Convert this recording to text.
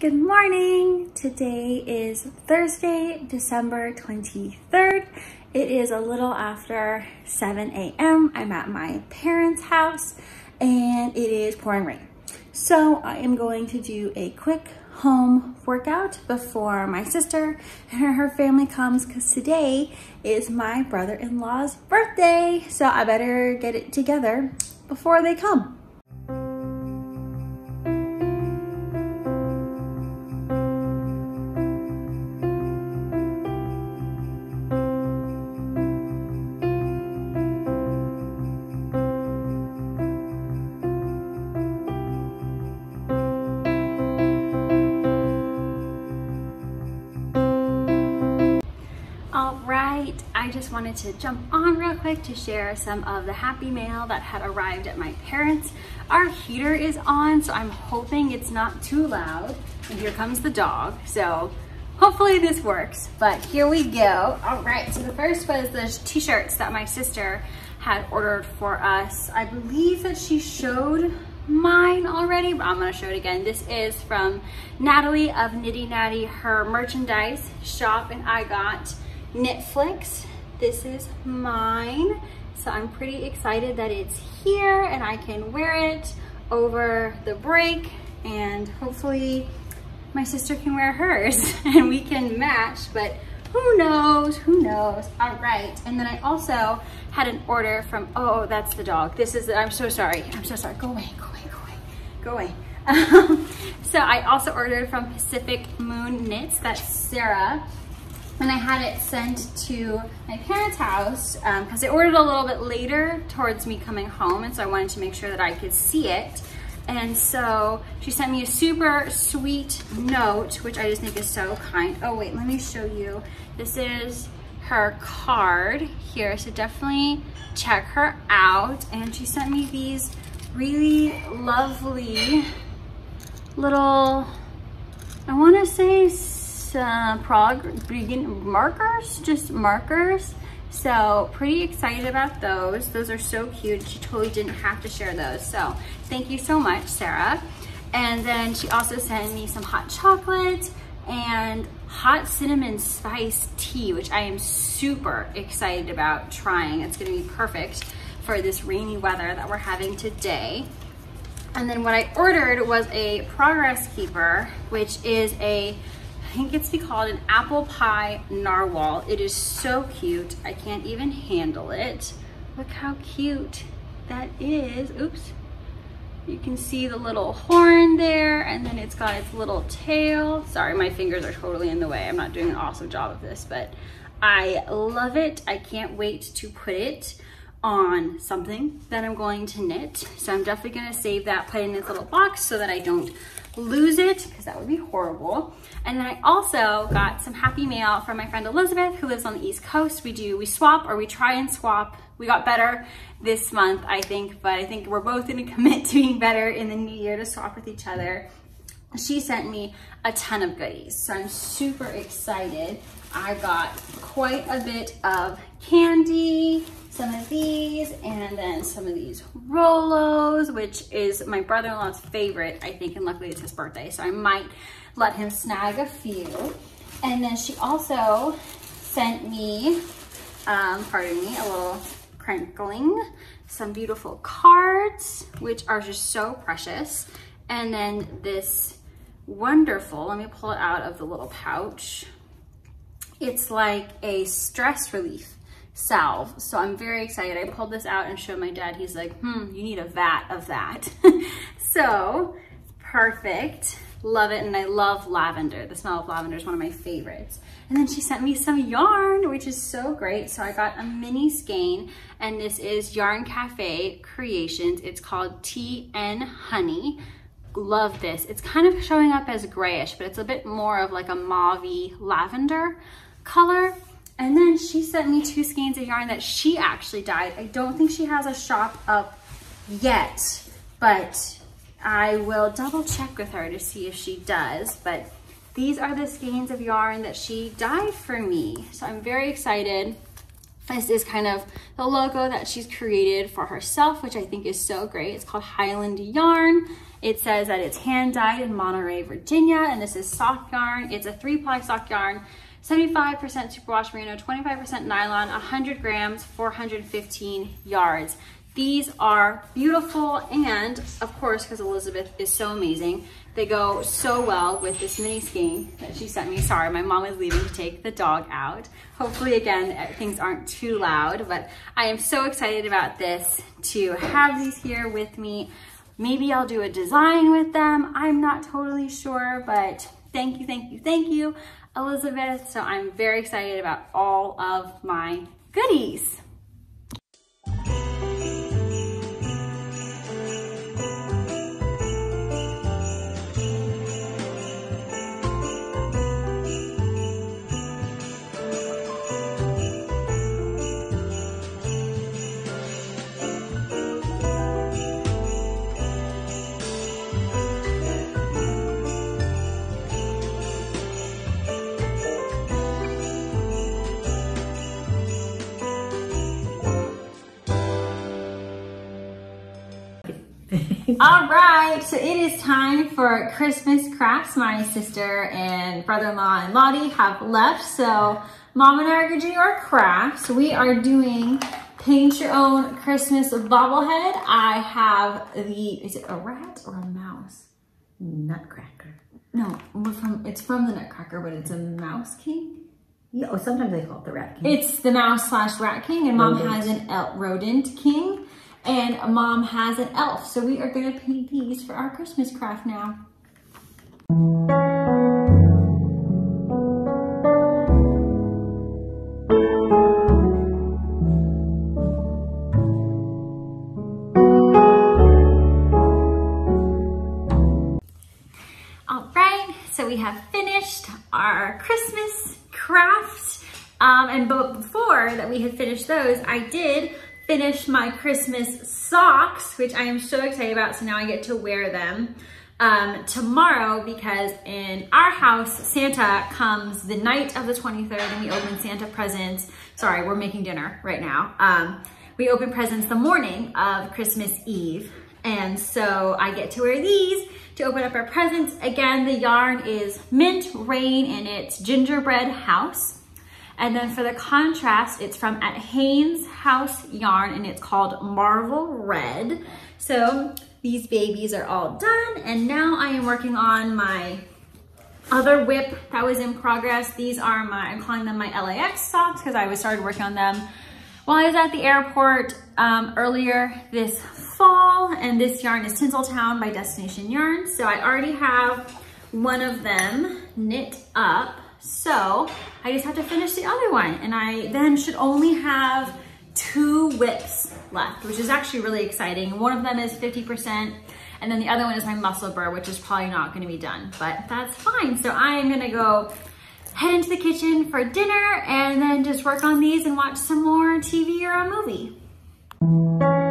Good morning. Today is Thursday, December 23rd. It is a little after 7 a.m. I'm at my parents' house and it is pouring rain. So I am going to do a quick home workout before my sister and her family comes because today is my brother-in-law's birthday. So I better get it together before they come. Wanted to jump on real quick to share some of the happy mail that had arrived at my parents. Our heater is on, so I'm hoping it's not too loud. And here comes the dog, so hopefully this works. But here we go. All right, so the first was the t-shirts that my sister had ordered for us. I believe that she showed mine already, but I'm gonna show it again. This is from Natalie of Nitty Natty, her merchandise shop, and I got Knitflix this is mine. So I'm pretty excited that it's here and I can wear it over the break and hopefully my sister can wear hers and we can match, but who knows, who knows. All right, and then I also had an order from, oh, that's the dog. This is, I'm so sorry, I'm so sorry. Go away, go away, go away, go away. Um, so I also ordered from Pacific Moon Knits, that's Sarah and I had it sent to my parents' house because um, I ordered a little bit later towards me coming home and so I wanted to make sure that I could see it. And so she sent me a super sweet note, which I just think is so kind. Oh wait, let me show you. This is her card here, so definitely check her out. And she sent me these really lovely little, I wanna say uh, prog begin markers, just markers. So pretty excited about those. Those are so cute. She totally didn't have to share those. So thank you so much, Sarah. And then she also sent me some hot chocolate and hot cinnamon spice tea, which I am super excited about trying. It's gonna be perfect for this rainy weather that we're having today. And then what I ordered was a Progress Keeper, which is a I think it's to be called an apple pie narwhal. It is so cute. I can't even handle it. Look how cute that is. Oops. You can see the little horn there and then it's got its little tail. Sorry, my fingers are totally in the way. I'm not doing an awesome job of this, but I love it. I can't wait to put it on something that I'm going to knit. So I'm definitely gonna save that, put it in this little box so that I don't lose it because that would be horrible. And then I also got some happy mail from my friend Elizabeth who lives on the East Coast. We do, we swap or we try and swap. We got better this month, I think, but I think we're both gonna commit to being better in the new year to swap with each other. She sent me a ton of goodies, so I'm super excited. I got quite a bit of candy, some of these, and then some of these Rolos, which is my brother-in-law's favorite, I think, and luckily it's his birthday, so I might let him snag a few. And then she also sent me, um, pardon me, a little crinkling, some beautiful cards, which are just so precious. And then this wonderful, let me pull it out of the little pouch. It's like a stress relief salve. So I'm very excited. I pulled this out and showed my dad. He's like, hmm, you need a vat of that. so perfect. Love it. And I love lavender. The smell of lavender is one of my favorites. And then she sent me some yarn, which is so great. So I got a mini skein and this is Yarn Cafe Creations. It's called and Honey. Love this. It's kind of showing up as grayish, but it's a bit more of like a mauve lavender color. And then she sent me two skeins of yarn that she actually dyed. I don't think she has a shop up yet, but I will double check with her to see if she does. But these are the skeins of yarn that she dyed for me. So I'm very excited. This is kind of the logo that she's created for herself, which I think is so great. It's called Highland Yarn. It says that it's hand dyed in Monterey, Virginia, and this is sock yarn. It's a three ply sock yarn, 75% superwash merino, 25% nylon, 100 grams, 415 yards. These are beautiful and of course, because Elizabeth is so amazing, they go so well with this mini skein that she sent me. Sorry, my mom is leaving to take the dog out. Hopefully again, uh, things aren't too loud, but I am so excited about this to have these here with me. Maybe I'll do a design with them. I'm not totally sure, but thank you, thank you, thank you, Elizabeth. So I'm very excited about all of my goodies. All right, so it is time for Christmas crafts. My sister and brother-in-law and Lottie have left, so mom and I are gonna do our crafts. We are doing paint your own Christmas bobblehead. I have the, is it a rat or a mouse? Nutcracker. No, from, it's from the Nutcracker, but it's a mouse king. Yeah, oh, sometimes they call it the rat king. It's the mouse slash rat king, and mom Rodent. has an el- rodent king and mom has an elf. So we are gonna paint these for our Christmas craft now. All right, so we have finished our Christmas crafts. Um, and but before that we had finished those, I did finish my Christmas socks, which I am so excited about. So now I get to wear them um, tomorrow because in our house, Santa comes the night of the 23rd and we open Santa presents. Sorry, we're making dinner right now. Um, we open presents the morning of Christmas Eve. And so I get to wear these to open up our presents. Again, the yarn is Mint Rain and it's Gingerbread House. And then for the contrast, it's from at Haynes House Yarn and it's called Marvel Red. So these babies are all done. And now I am working on my other whip that was in progress. These are my, I'm calling them my LAX socks because I was started working on them while I was at the airport um, earlier this fall. And this yarn is Tinseltown by Destination Yarns. So I already have one of them knit up. So I just have to finish the other one. And I then should only have two whips left, which is actually really exciting. One of them is 50%, and then the other one is my muscle burr, which is probably not gonna be done, but that's fine. So I am gonna go head into the kitchen for dinner and then just work on these and watch some more TV or a movie.